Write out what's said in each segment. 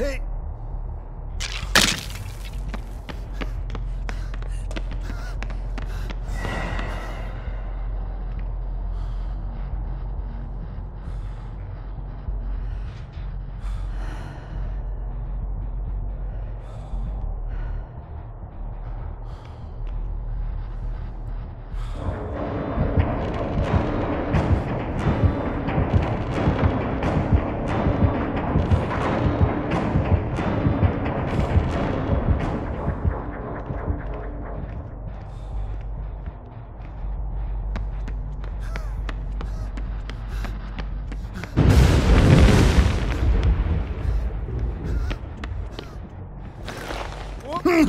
Hey.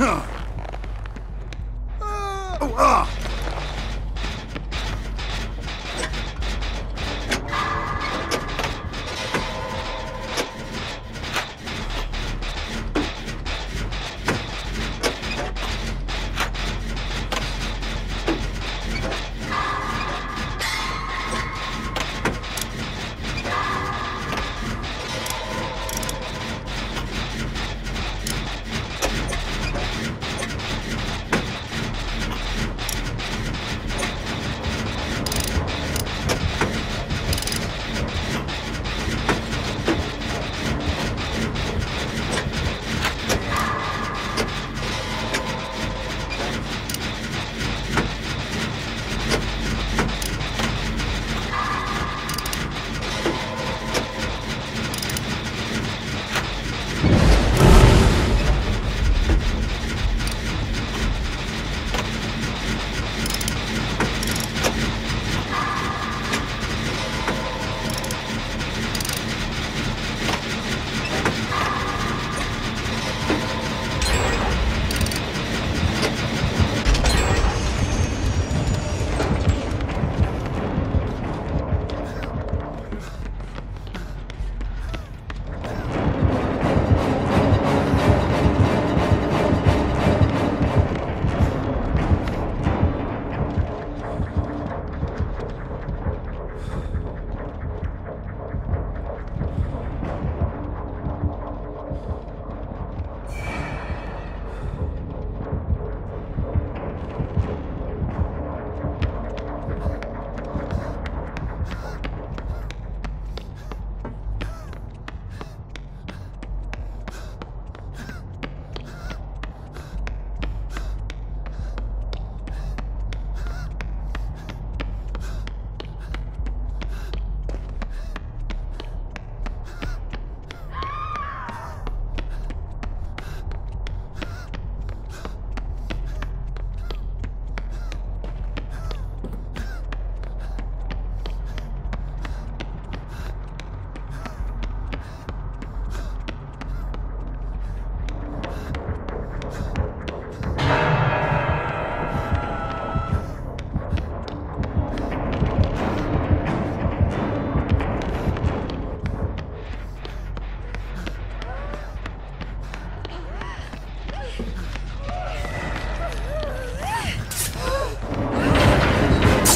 Oh,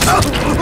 Oh!